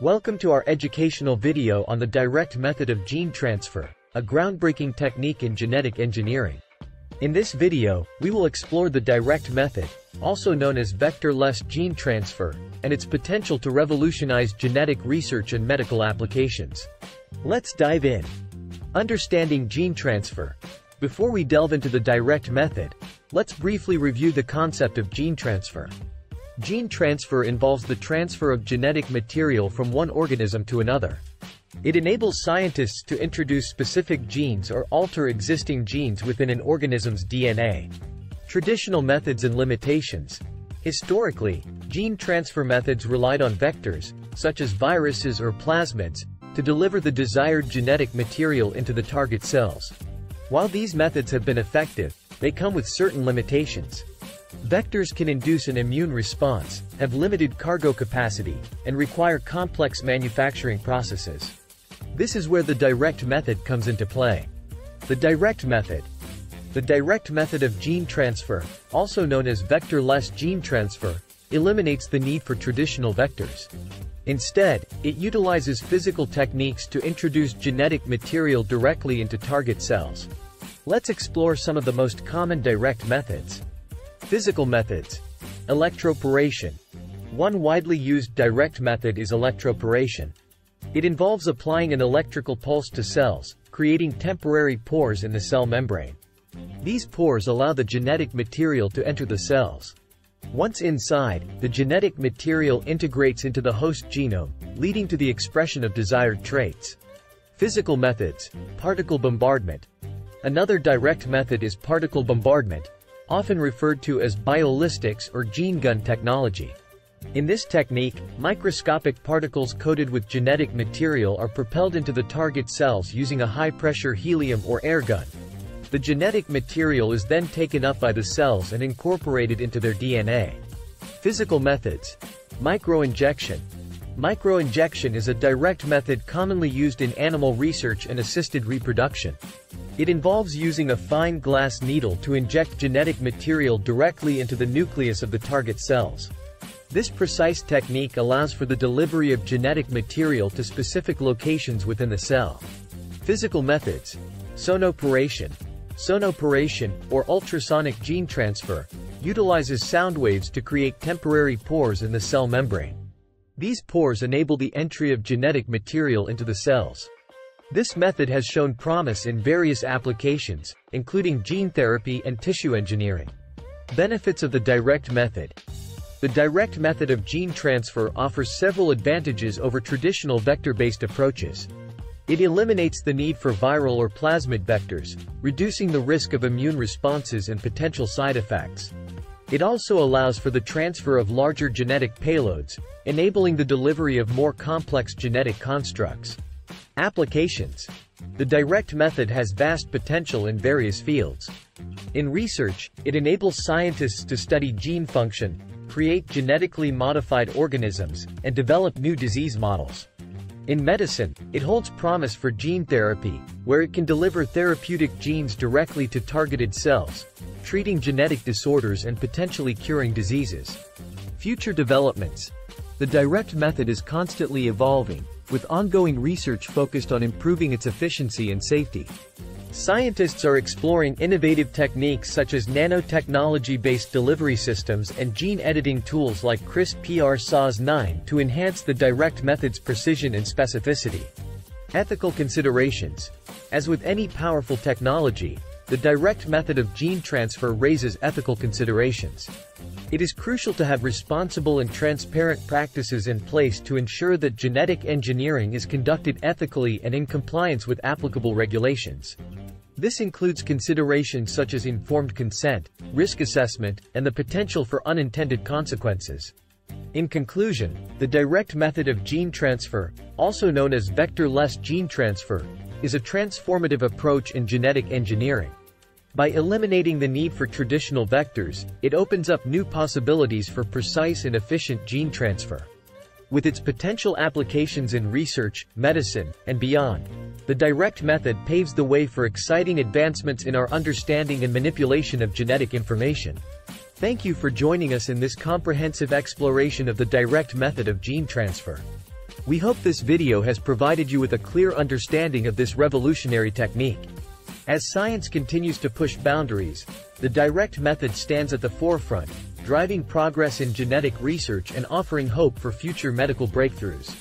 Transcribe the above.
Welcome to our educational video on the direct method of gene transfer, a groundbreaking technique in genetic engineering. In this video, we will explore the direct method, also known as vector-less gene transfer, and its potential to revolutionize genetic research and medical applications. Let's dive in. Understanding gene transfer. Before we delve into the direct method, let's briefly review the concept of gene transfer. Gene transfer involves the transfer of genetic material from one organism to another. It enables scientists to introduce specific genes or alter existing genes within an organism's DNA. Traditional methods and limitations. Historically, gene transfer methods relied on vectors, such as viruses or plasmids, to deliver the desired genetic material into the target cells. While these methods have been effective, they come with certain limitations. Vectors can induce an immune response, have limited cargo capacity, and require complex manufacturing processes. This is where the direct method comes into play. The direct method. The direct method of gene transfer, also known as vector-less gene transfer, eliminates the need for traditional vectors. Instead, it utilizes physical techniques to introduce genetic material directly into target cells. Let's explore some of the most common direct methods. Physical methods. Electroporation. One widely used direct method is electroporation. It involves applying an electrical pulse to cells, creating temporary pores in the cell membrane. These pores allow the genetic material to enter the cells. Once inside, the genetic material integrates into the host genome, leading to the expression of desired traits. Physical methods. Particle bombardment. Another direct method is particle bombardment, often referred to as biolistics or gene gun technology. In this technique, microscopic particles coated with genetic material are propelled into the target cells using a high-pressure helium or air gun. The genetic material is then taken up by the cells and incorporated into their DNA. Physical methods. Microinjection. Microinjection is a direct method commonly used in animal research and assisted reproduction. It involves using a fine glass needle to inject genetic material directly into the nucleus of the target cells. This precise technique allows for the delivery of genetic material to specific locations within the cell. Physical methods. Sonoporation. Sonoporation, or ultrasonic gene transfer, utilizes sound waves to create temporary pores in the cell membrane. These pores enable the entry of genetic material into the cells. This method has shown promise in various applications, including gene therapy and tissue engineering. Benefits of the direct method. The direct method of gene transfer offers several advantages over traditional vector-based approaches. It eliminates the need for viral or plasmid vectors, reducing the risk of immune responses and potential side effects. It also allows for the transfer of larger genetic payloads, enabling the delivery of more complex genetic constructs. Applications. The direct method has vast potential in various fields. In research, it enables scientists to study gene function, create genetically modified organisms, and develop new disease models. In medicine, it holds promise for gene therapy, where it can deliver therapeutic genes directly to targeted cells, treating genetic disorders and potentially curing diseases. Future developments. The direct method is constantly evolving, with ongoing research focused on improving its efficiency and safety. Scientists are exploring innovative techniques such as nanotechnology-based delivery systems and gene editing tools like CRISPR-Cas9 to enhance the direct method's precision and specificity. Ethical considerations. As with any powerful technology, the direct method of gene transfer raises ethical considerations. It is crucial to have responsible and transparent practices in place to ensure that genetic engineering is conducted ethically and in compliance with applicable regulations. This includes considerations such as informed consent, risk assessment, and the potential for unintended consequences. In conclusion, the direct method of gene transfer, also known as vector-less gene transfer, is a transformative approach in genetic engineering. By eliminating the need for traditional vectors, it opens up new possibilities for precise and efficient gene transfer. With its potential applications in research, medicine, and beyond, the direct method paves the way for exciting advancements in our understanding and manipulation of genetic information. Thank you for joining us in this comprehensive exploration of the direct method of gene transfer. We hope this video has provided you with a clear understanding of this revolutionary technique. As science continues to push boundaries, the direct method stands at the forefront, driving progress in genetic research and offering hope for future medical breakthroughs.